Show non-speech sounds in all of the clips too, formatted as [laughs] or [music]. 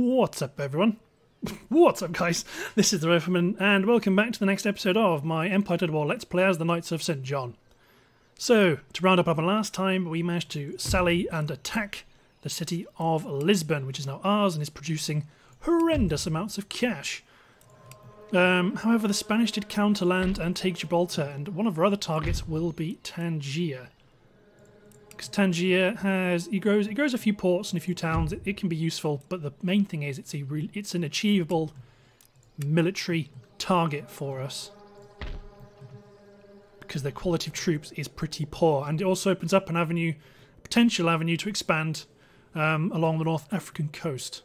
What's up, everyone? [laughs] What's up, guys? This is the Rifleman, and welcome back to the next episode of my Empire Total War Let's Play as the Knights of St. John. So, to round up our last time, we managed to sally and attack the city of Lisbon, which is now ours and is producing horrendous amounts of cash. Um, however, the Spanish did counterland and take Gibraltar, and one of our other targets will be Tangier. Because Tangier has it grows it grows a few ports and a few towns. It, it can be useful, but the main thing is it's a re, it's an achievable military target for us because their quality of troops is pretty poor, and it also opens up an avenue, potential avenue to expand um, along the North African coast.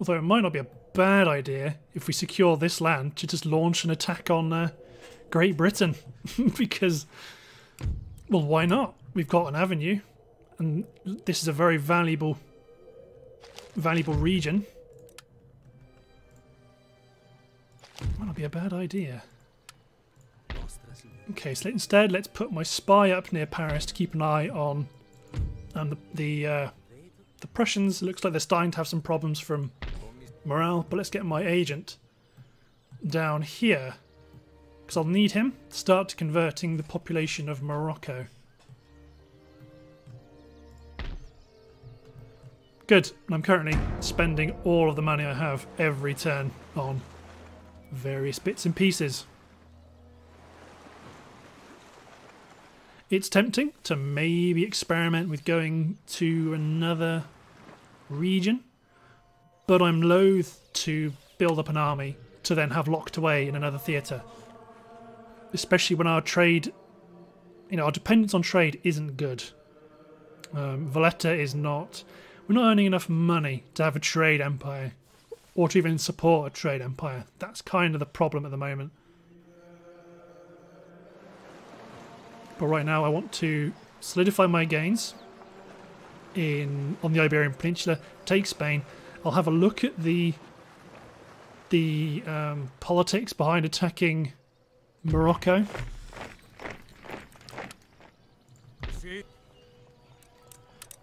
Although it might not be a bad idea if we secure this land to just launch an attack on uh, Great Britain, [laughs] because well, why not? We've got an avenue, and this is a very valuable, valuable region. Might not be a bad idea. Okay, so instead let's put my spy up near Paris to keep an eye on and the the, uh, the Prussians. It looks like they're starting to have some problems from morale, but let's get my agent down here because I'll need him to start converting the population of Morocco. Good, I'm currently spending all of the money I have every turn on various bits and pieces. It's tempting to maybe experiment with going to another region, but I'm loath to build up an army to then have locked away in another theatre especially when our trade, you know, our dependence on trade isn't good. Um, Valletta is not. We're not earning enough money to have a trade empire, or to even support a trade empire. That's kind of the problem at the moment. But right now, I want to solidify my gains in on the Iberian Peninsula, take Spain. I'll have a look at the the um, politics behind attacking Morocco.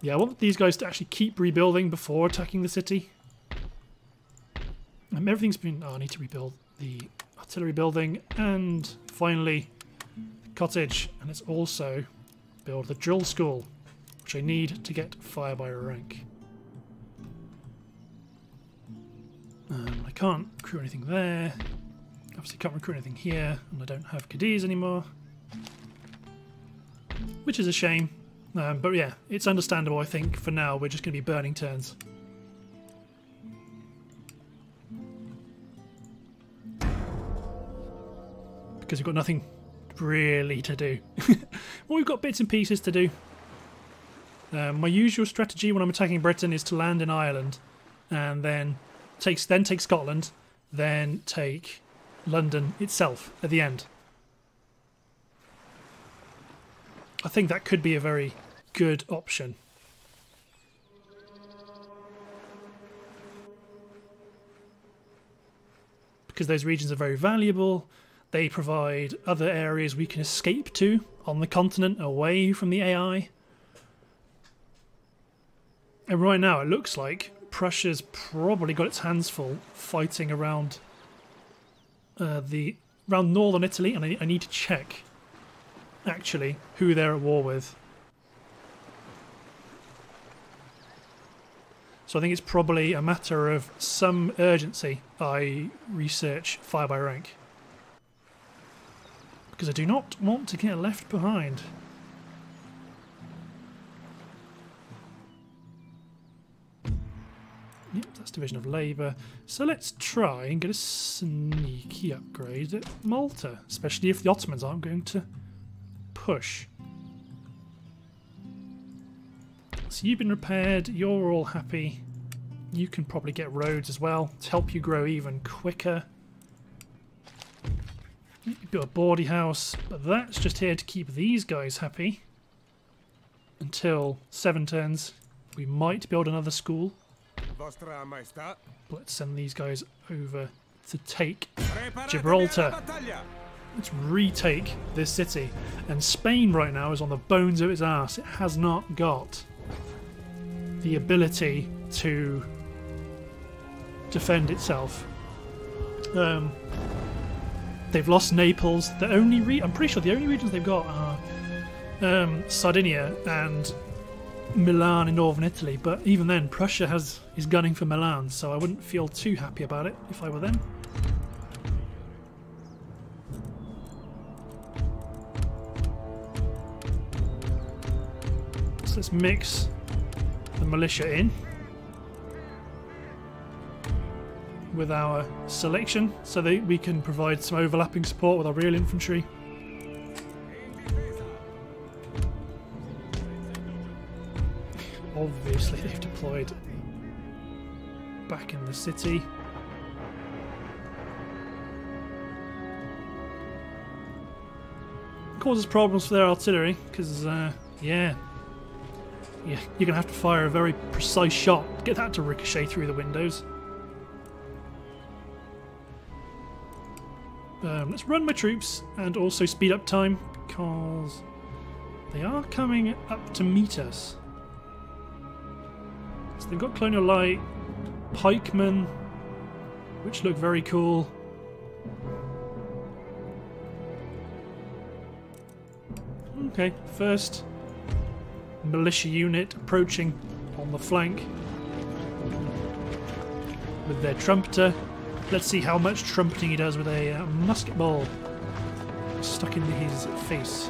Yeah, I want these guys to actually keep rebuilding before attacking the city. Um, everything's been... Oh, I need to rebuild the artillery building. And finally, the cottage. And let's also build the drill school, which I need to get fire by rank. Um, I can't crew anything there. Obviously can't recruit anything here, and I don't have Cadiz anymore. Which is a shame. Um, but yeah, it's understandable, I think, for now we're just going to be burning turns. Because we've got nothing really to do. [laughs] well, we've got bits and pieces to do. Um, my usual strategy when I'm attacking Britain is to land in Ireland and then takes then take Scotland, then take London itself at the end. I think that could be a very good option. Because those regions are very valuable, they provide other areas we can escape to on the continent away from the AI. And right now it looks like Prussia's probably got its hands full fighting around uh, the around northern Italy, and I, I need to check actually who they're at war with. So I think it's probably a matter of some urgency I research fire by rank. Because I do not want to get left behind. Division of labour. So let's try and get a sneaky upgrade at Malta, especially if the Ottomans aren't going to push. So you've been repaired, you're all happy. You can probably get roads as well to help you grow even quicker. You've got a bawdy house, but that's just here to keep these guys happy. Until seven turns, we might build another school. Let's send these guys over to take Gibraltar. Let's retake this city. And Spain right now is on the bones of its ass. It has not got the ability to defend itself. Um, they've lost Naples. The only re- I'm pretty sure the only regions they've got are um, Sardinia and Milan in northern Italy. But even then, Prussia has is gunning for Milan, so I wouldn't feel too happy about it if I were them. So let's mix the militia in with our selection so that we can provide some overlapping support with our real infantry. Obviously they've deployed back in the city. Causes problems for their artillery because, uh, yeah, yeah, you're going to have to fire a very precise shot get that to ricochet through the windows. Um, let's run my troops and also speed up time because they are coming up to meet us. So they've got Colonial Light, Pikemen, which look very cool. Okay, first militia unit approaching on the flank with their trumpeter. Let's see how much trumpeting he does with a uh, musket ball stuck in his face.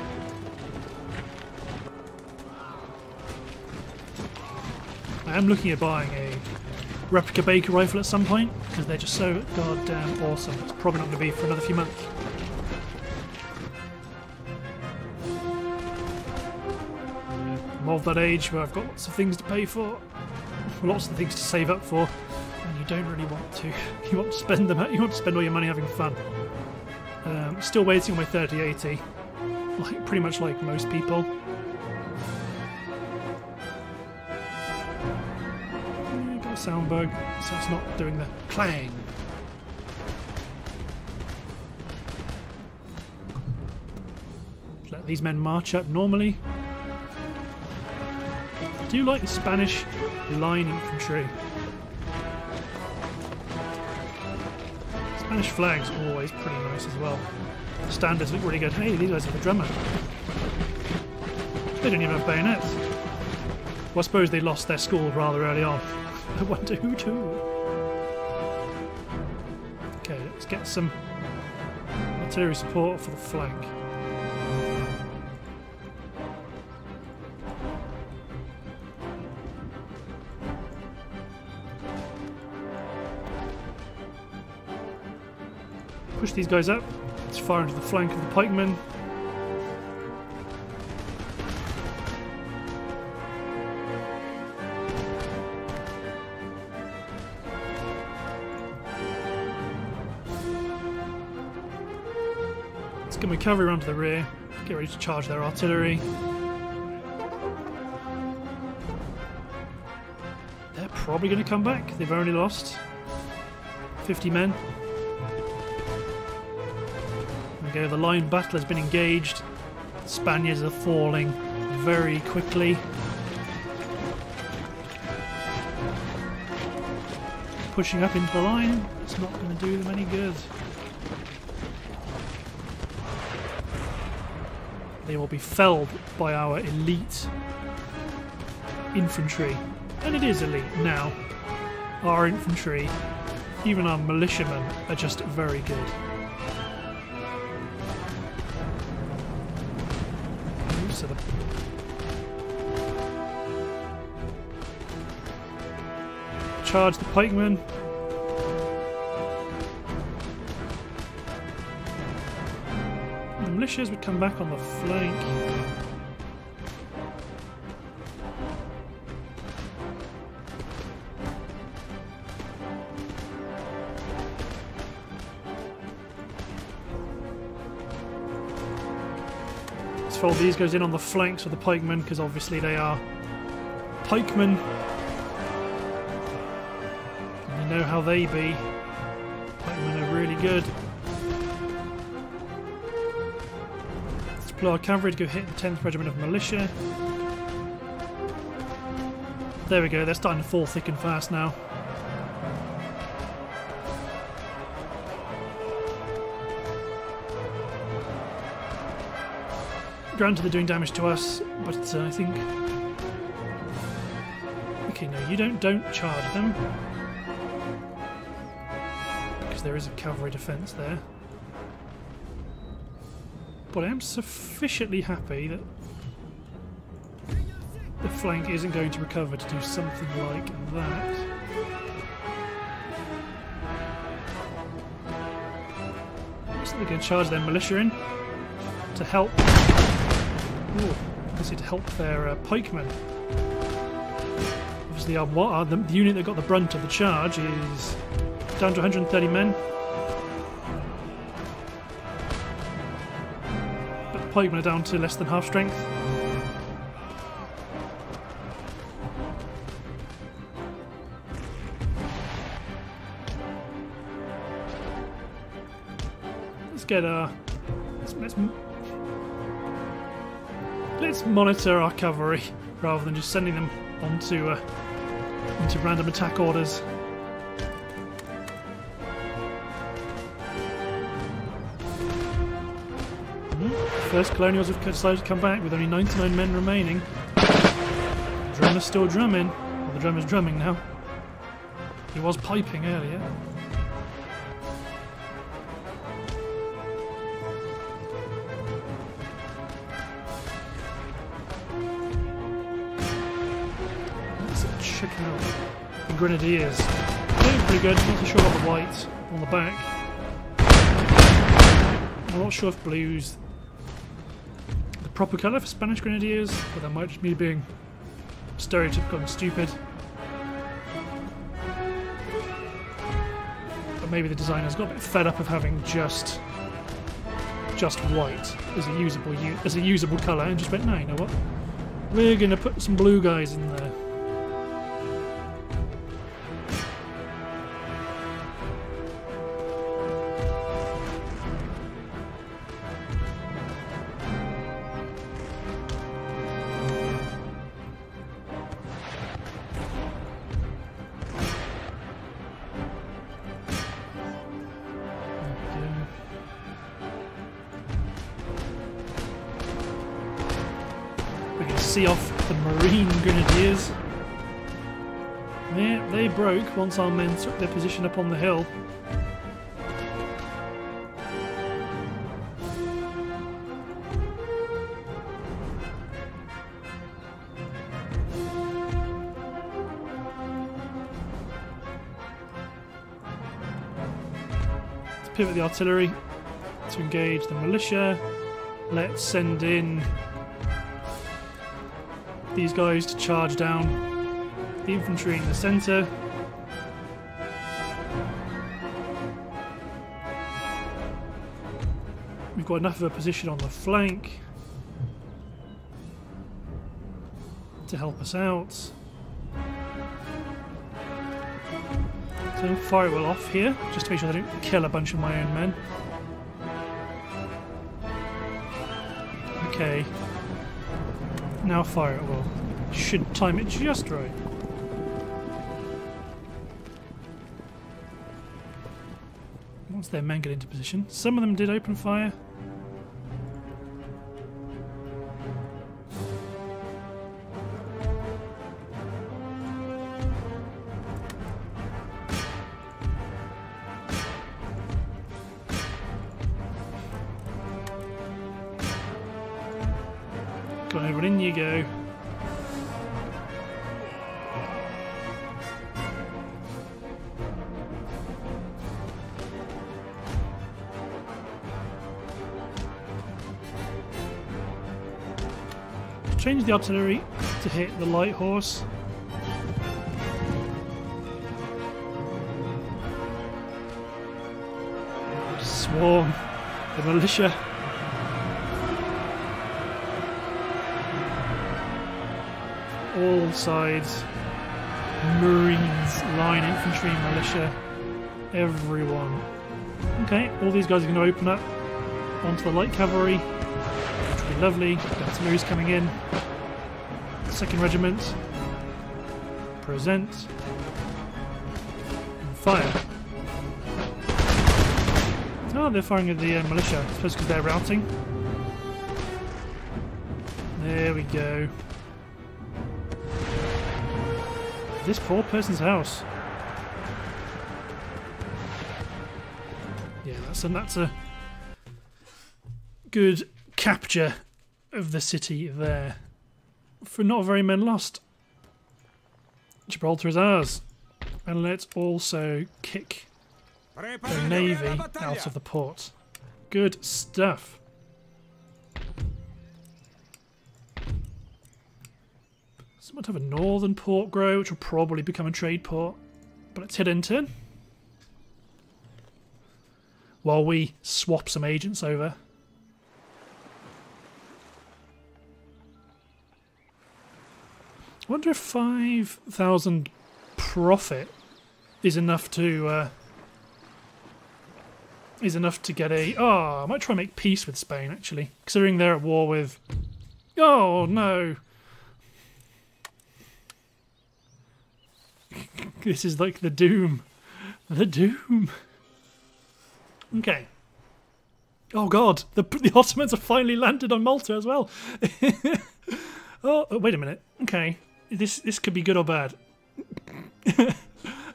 I am looking at buying a replica Baker rifle at some point because they're just so goddamn awesome. It's probably not going to be for another few months. I'm of that age where I've got lots of things to pay for, [laughs] lots of things to save up for, and you don't really want to. [laughs] You want to spend them. You want to spend all your money having fun. Um, still waiting on my 3080, like pretty much like most people. Sound bug, so it's not doing the clang. Let these men march up normally. I do you like the Spanish line infantry. Spanish flag's always pretty nice as well. Standards look really good. Hey, these guys have a drummer. They don't even have bayonets. Well, I suppose they lost their school rather early on. [laughs] I wonder who to. Okay, let's get some artillery support for the flank. Push these guys up. Let's fire into the flank of the pikemen. Get my cavalry around to the rear. Get ready to charge their artillery. They're probably going to come back. They've only lost 50 men. go. The line battle has been engaged. The Spaniards are falling very quickly. Pushing up into the line, it's not going to do them any good. Will be felled by our elite infantry. And it is elite now. Our infantry, even our militiamen, are just very good. So charge the pikemen. Militias would come back on the flank. Let's fold these guys in on the flanks of the pikemen because obviously they are pikemen. And you know how they be. Pikemen are really good. Our cavalry to go hit the 10th Regiment of Militia. There we go, they're starting to fall thick and fast now. Granted, they're doing damage to us, but uh, I think. Okay, no, you don't don't charge them because there is a cavalry defence there. But I am sufficiently happy that the flank isn't going to recover to do something like that. They're going to charge their militia in to help. Ooh, obviously to help their uh, pikemen. Obviously, our, what the, the unit that got the brunt of the charge is down to 130 men. Pikemen are down to less than half strength. Let's get a. Let's, let's, let's monitor our cavalry rather than just sending them onto uh, into random attack orders. First colonials have decided to come back with only 99 men remaining. The drummer's still drumming. Well, the drummer's drumming now. He was piping earlier. Let's check out the grenadiers. Doing pretty good. Not too sure about the white on the back. I'm not sure if blue's proper colour for Spanish grenadiers, but that might just be being stereotypical and stupid. But maybe the designers got a bit fed up of having just just white as a usable as a usable colour and just went, no, you know what? We're gonna put some blue guys in. There once our men took their position up on the hill. Let's pivot the artillery to engage the militia. Let's send in these guys to charge down the infantry in the centre. We've got enough of a position on the flank to help us out. So fire it well off here, just to make sure they don't kill a bunch of my own men. Okay. Now fire it well. Should time it just right. Once their men get into position. Some of them did open fire. On, everyone, in you go. Change the artillery to hit the light horse. Swarm the militia. Sides Marines, line infantry, militia, everyone. Okay, all these guys are going to open up onto the light cavalry, which will be lovely. Artillery's coming in. Second regiment. Present. And fire. Oh, they're firing at the uh, militia. I suppose because they're routing. There we go. This poor person's house. Yeah, that's a, that's a good capture of the city there. For not very men lost. Gibraltar is ours. And let's also kick the navy out of the port. Good stuff. So might have a northern port grow, which will probably become a trade port. But let's hit into while we swap some agents over. I wonder if 5,000 profit is enough to uh, is enough to get a... Oh, I might try and make peace with Spain, actually. Considering they're at war with... Oh, no. This is like the doom. The doom. Okay. Oh god, the, the Ottomans have finally landed on Malta as well. [laughs] oh, oh, wait a minute. Okay, this this could be good or bad. [laughs]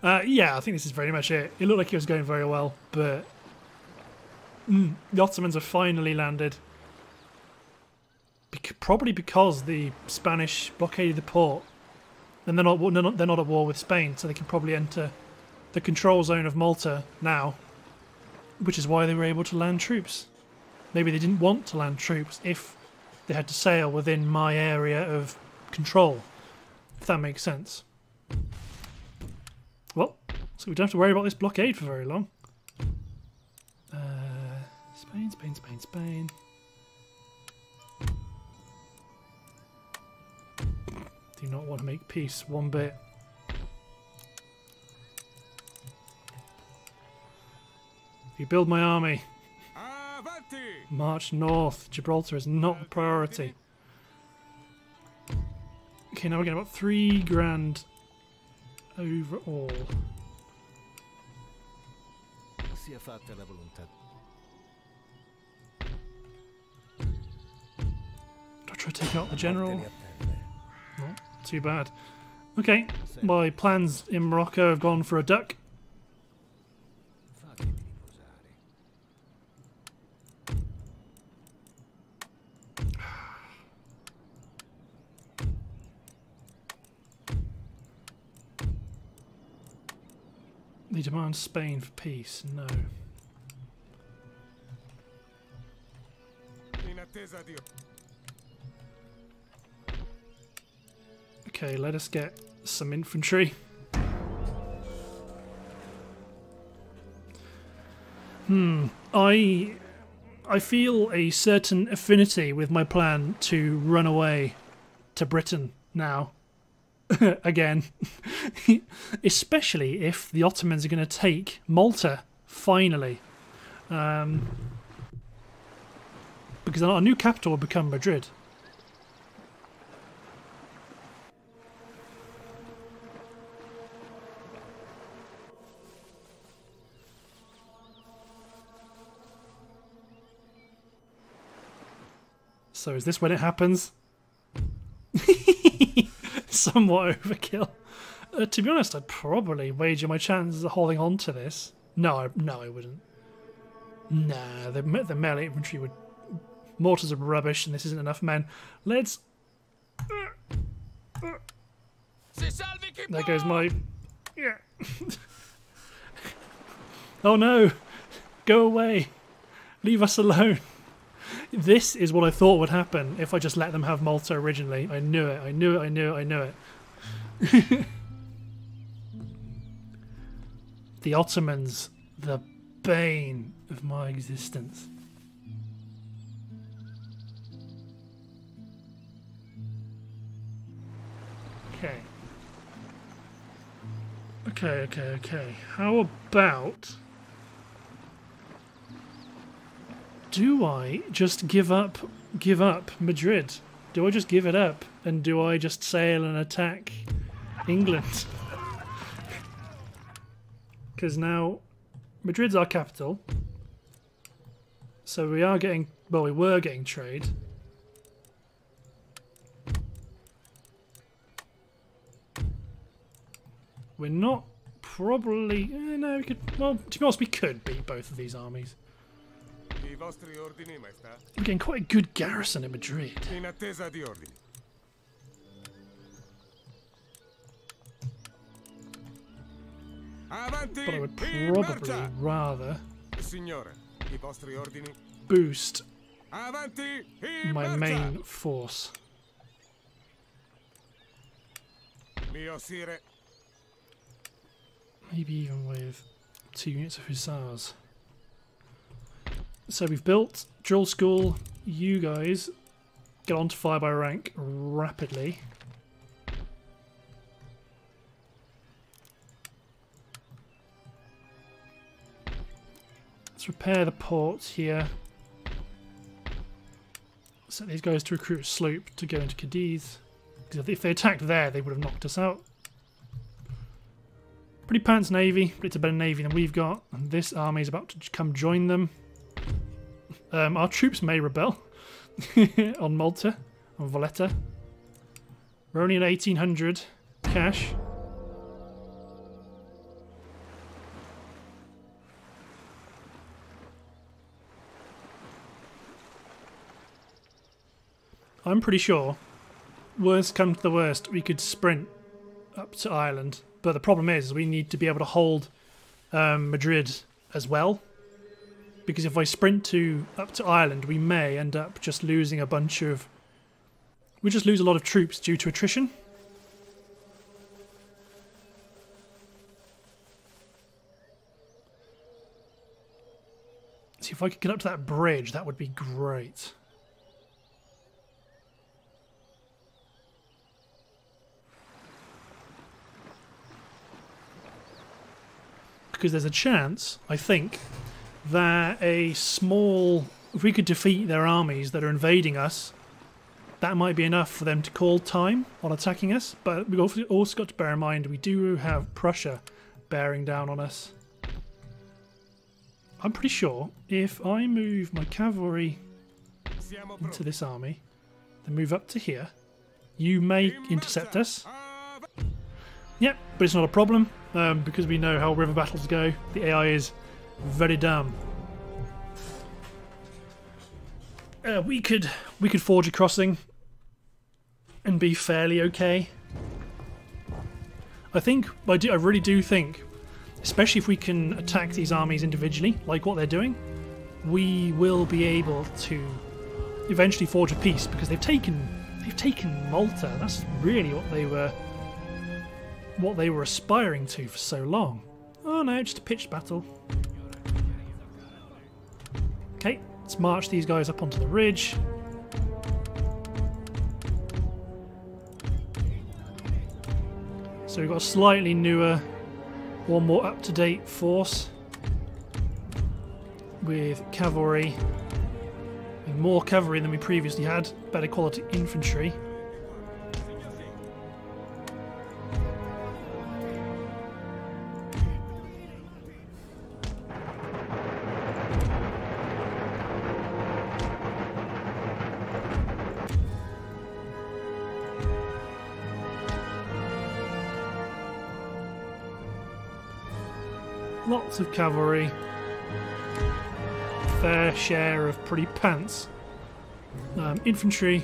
uh, yeah, I think this is very much it. It looked like it was going very well, but mm, the Ottomans have finally landed. probably because the Spanish blockaded the port, and they're not, they're not they're not at war with Spain, so they can probably enter the control zone of Malta now which is why they were able to land troops. Maybe they didn't want to land troops if they had to sail within my area of control, if that makes sense. Well, so we don't have to worry about this blockade for very long. Uh, Spain, Spain, Spain, Spain. Do not want to make peace one bit. You build my army. March north. Gibraltar is not a priority. Okay, now we're getting about three grand overall. Do I try to take out the general? Too bad. Okay, my plans in Morocco have gone for a duck. They demand Spain for peace. No. Okay, let us get some infantry. Hmm, I I feel a certain affinity with my plan to run away to Britain now. [laughs] again. [laughs] Especially if the Ottomans are going to take Malta, finally. Um, because our new capital will become Madrid. So is this when it happens? [laughs] somewhat overkill. Uh, to be honest, I'd probably wager my chances of holding on to this. No, no, I wouldn't. Nah, the, the melee infantry would... Mortars are rubbish and this isn't enough men. Let's... There goes my... Yeah. [laughs] oh no! Go away! Leave us alone! This is what I thought would happen if I just let them have Malta originally. I knew it, I knew it, I knew it, I knew it. [laughs] the Ottomans, the bane of my existence. Okay. Okay, okay, okay. How about... do I just give up give up Madrid? Do I just give it up and do I just sail and attack England. [laughs] Because now Madrid's our capital. So we are getting, well, we were getting trade. We're not probably, eh, no, we could, well, to be honest, we could beat both of these armies. Ordini? We're getting quite a good garrison in Madrid. In attesa di ordini. Avanti! But I would probably rather Signore, i vostri ordini? boost Avanti! In my marcia! main force. Mio sire, Maybe even with two units of hussars. So we've built drill school. You guys get on to fire by rank rapidly. Let's repair the ports here. Set these guys to recruit a sloop to go into Cadiz. Because if they attacked there, they would have knocked us out. Pretty pants navy, but it's a better navy than we've got. And this army is about to come join them. Um, our troops may rebel [laughs] on Malta, on Valletta. We're only at 1800 cash. I'm pretty sure, worst come to the worst, we could sprint up to Ireland. But the problem is, we need to be able to hold um, Madrid as well. Because if I sprint to up to Ireland, we may end up just losing a bunch of. We just lose a lot of troops due to attrition. See if I could get up to that bridge, that would be great. because there's a chance, I think, that a small. If we could defeat their armies that are invading us, that might be enough for them to call time on attacking us. But we've also- got to bear in mind we do have Prussia bearing down on us. I'm pretty sure if I move my cavalry into this army, then move up to here, you may intercept us. Yep, but it's not a problem um, because we know how river battles go. The AI is very dumb. Uh, we could we could forge a crossing and be fairly okay. I think I do. I really do think, especially if we can attack these armies individually, like what they're doing, we will be able to eventually forge a peace because they've taken they've taken Malta. That's really what they were what they were aspiring to for so long. Oh no, just a pitched battle. Okay, let's march these guys up onto the ridge. So we've got a slightly newer, or more up-to-date force with cavalry, with more cavalry than we previously had, better quality infantry. Of cavalry. Fair share of pretty pants. Um, infantry.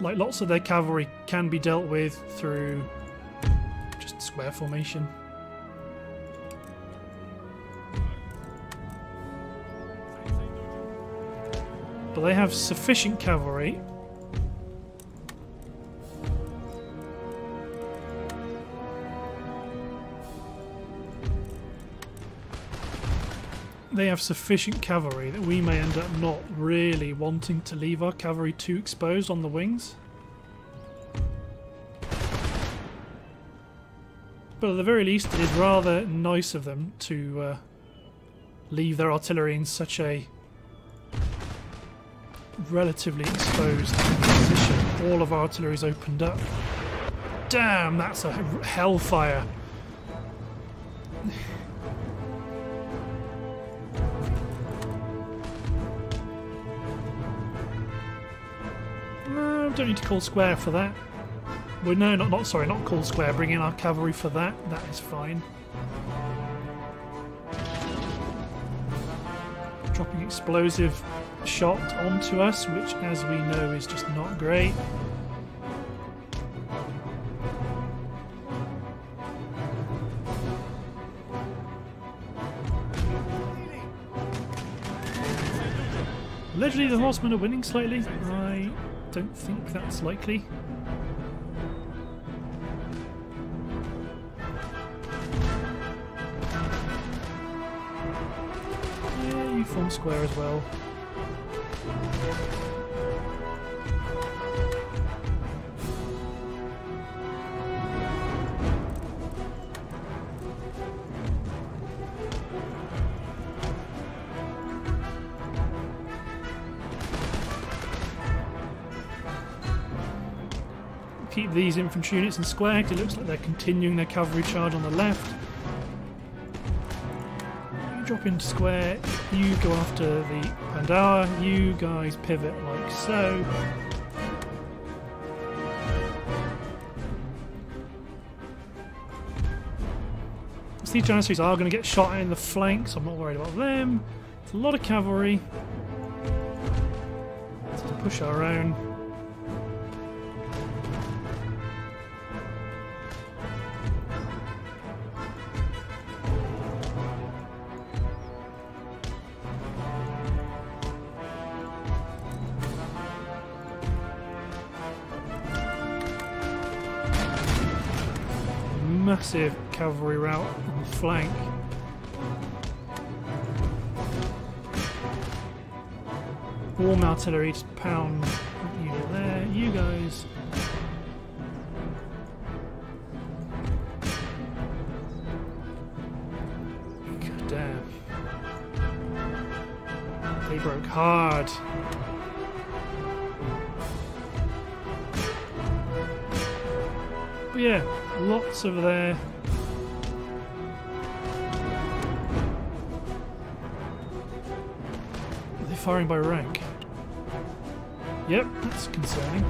Like lots of their cavalry can be dealt with through just square formation. But they have sufficient cavalry they have sufficient cavalry that we may end up not really wanting to leave our cavalry too exposed on the wings. But at the very least, it is rather nice of them to uh, leave their artillery in such a relatively exposed position. all of our artillery's opened up. Damn, that's a hellfire. Don't need to call square for that. Well, no, not, not sorry, not call square. Bring in our cavalry for that. That is fine. Dropping explosive shot onto us, which, as we know, is just not great. Allegedly, the horsemen are winning slightly. I don't think that's likely. Yeah, you form square as well. These infantry units in square. 'cause It looks like they're continuing their cavalry charge on the left. You drop into square. You go after the Pandara. You guys pivot like so. These Janissaries are going to get shot in the flanks, so I'm not worried about them. It's a lot of cavalry. Let's push our own. Massive cavalry route on the flank. Warm artillery to pound you there. You guys. Broke hard. But yeah, lots over there. Are they firing by rank? Yep, that's concerning.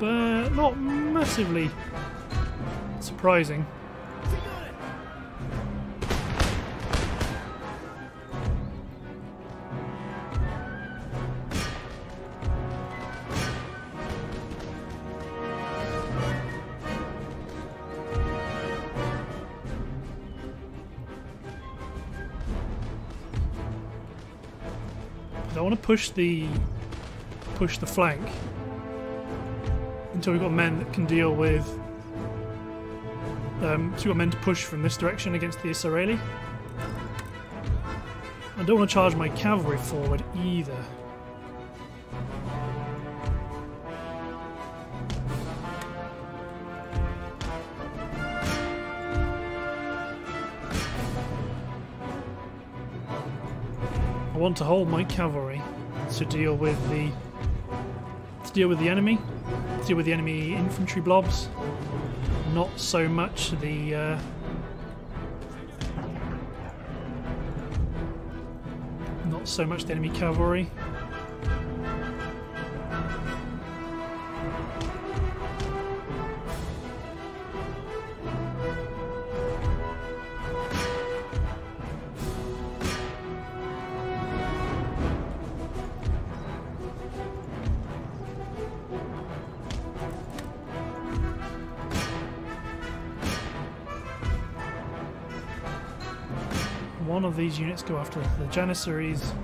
But not massively surprising. Push the push the flank until we've got men that can deal with. Um, so we've got men to push from this direction against the Israeli. I don't want to charge my cavalry forward either. I want to hold my cavalry to deal with the to deal with the enemy, to deal with the enemy infantry blobs. Not so much the uh, not so much the enemy cavalry. These units go after the Janissaries.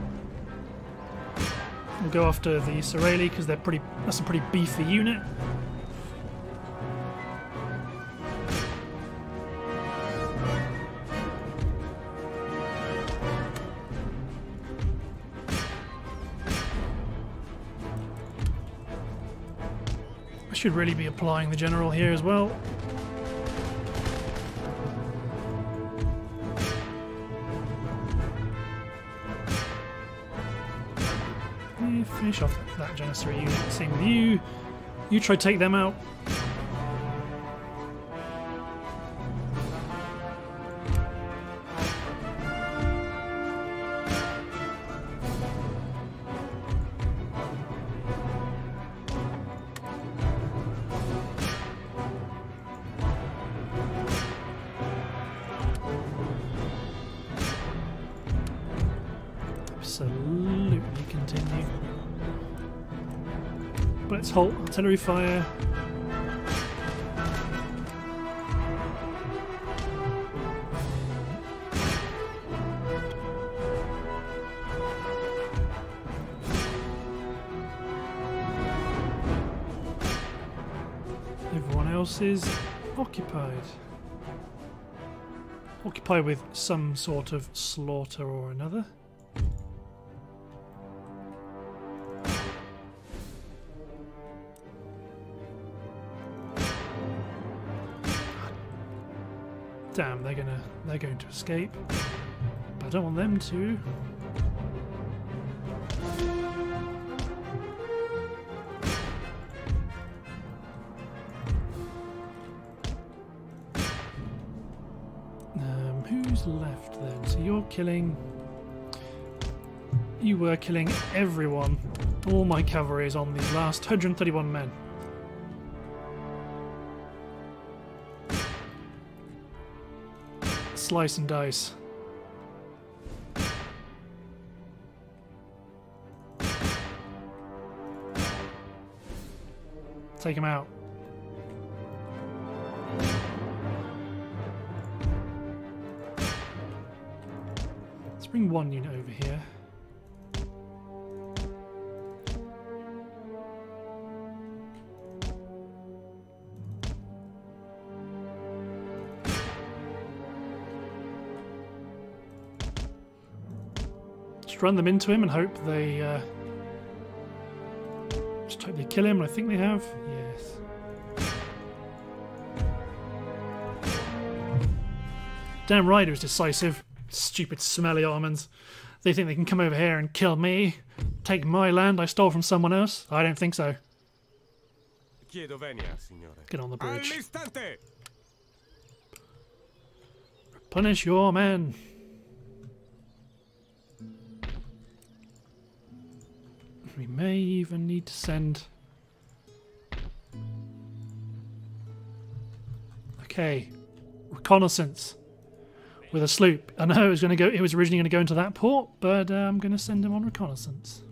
We'll go after the Israeli because they're pretty. That's a pretty beefy unit. I should really be applying the general here as well. Finish off that Janissary unit. Same with you. You try to take them out. Artillery fire. Everyone else is occupied. Occupied with some sort of slaughter or another. Damn, they're gonna they're going to escape. But I don't want them to. Um, who's left then? So you're killing. You were killing everyone. All my cavalry is on these last 131 men. Slice and dice. Take him out. Let's bring one unit over here. Just run them into him and hope they. Uh, just hope they kill him. I think they have. Yes. Damn right, it was decisive. Stupid, smelly almonds. They think they can come over here and kill me, take my land I stole from someone else. I don't think so. Venia. Get on the bridge. Punish your men. We may even need to send. Okay, reconnaissance with a sloop. I know it was going to go. It was originally going to go into that port, but uh, I'm going to send him on reconnaissance.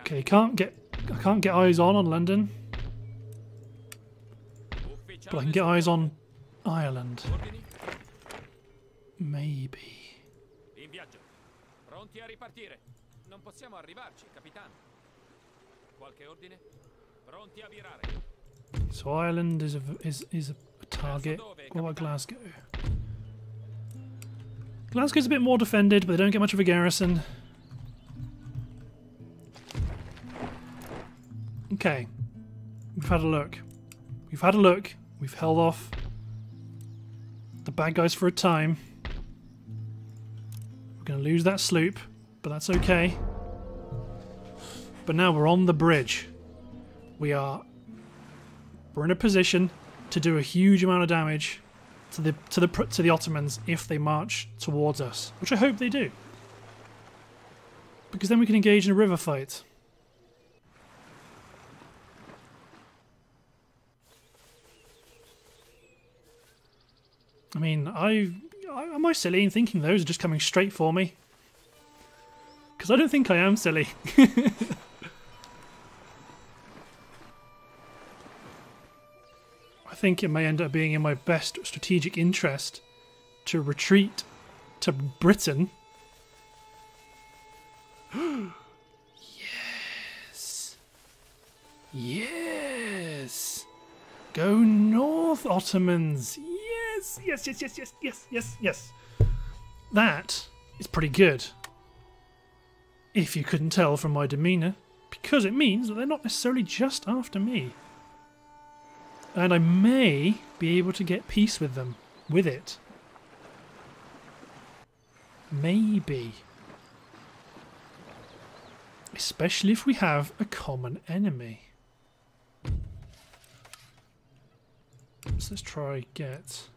Okay, can't get. I can't get eyes on on London, but I can get eyes on Ireland. Maybe. Pronti a ripartire. Non possiamo arrivarci, capitano. Qualche ordine? Pronti a virare. So Ireland is a is is a target. What about Glasgow? Glasgow's a bit more defended, but they don't get much of a garrison. Okay, we've had a look. We've had a look. We've held off the bad guys for a time. Going to lose that sloop, but that's okay. But now we're on the bridge. We are we're in a position to do a huge amount of damage to the to the to the Ottomans if they march towards us, which I hope they do. Because then we can engage in a river fight. I mean, I am I silly in thinking those are just coming straight for me? Because I don't think I am silly. [laughs] I think it may end up being in my best strategic interest to retreat to Britain. [gasps] yes. Yes. Go north, Ottomans. Yes, yes, yes, yes, yes, yes, yes, yes. That is pretty good. If you couldn't tell from my demeanour, because it means that they're not necessarily just after me and I may be able to get peace with them with it. Maybe. Especially if we have a common enemy. So let's try get.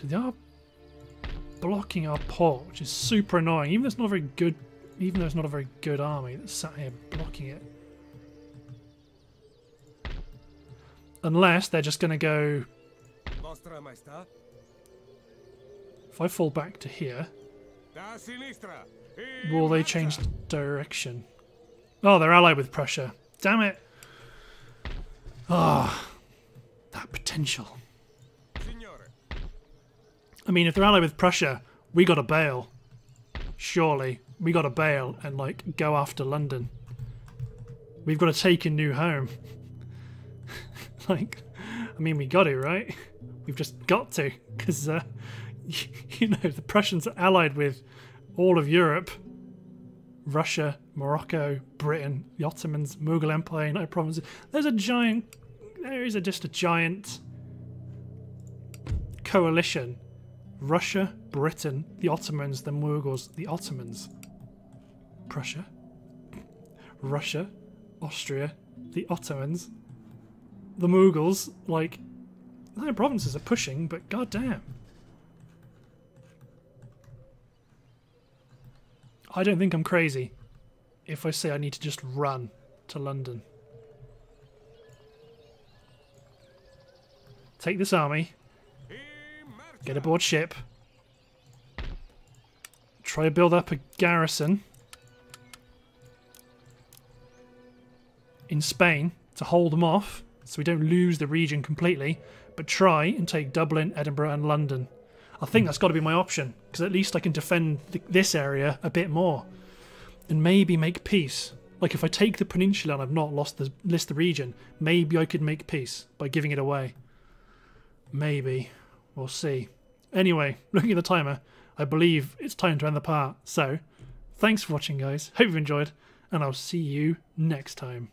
Because they are blocking our port, which is super annoying. Even though it's not a very good, even though it's not a very good army that's sat here blocking it. Unless they're just going to go. If I fall back to here, Da sinistra! In will they change direction? Oh, they're allied with Prussia. Damn it! Ah, that potential. I mean, if they're allied with Prussia, we gotta bail. Surely, we gotta bail and like go after London. We've got to take a new home. [laughs] like, I mean, we got to, right? We've just got to, because uh, [laughs] you know the Prussians are allied with all of Europe, Russia, Morocco, Britain, the Ottomans, Mughal Empire, United Provinces. There's a giant. There is a, just a giant coalition Russia, Britain, the Ottomans, the Mughals, the Ottomans, Prussia, Russia, Austria, the Ottomans, the Mughals. Like, nine provinces are pushing, but goddamn. I don't think I'm crazy if I say I need to just run to London. Take this army! Get aboard ship, try to build up a garrison in Spain to hold them off so we don't lose the region completely, but try and take Dublin, Edinburgh, and London. I think that's got to be my option because at least I can defend th- this area a bit more and maybe make peace. Like if I take the peninsula and I've not lost the list the region, maybe I could make peace by giving it away. Maybe. We'll see. Anyway, looking at the timer, I believe it's time to end the part. So, thanks for watching, guys. Hope you've enjoyed, and I'll see you next time.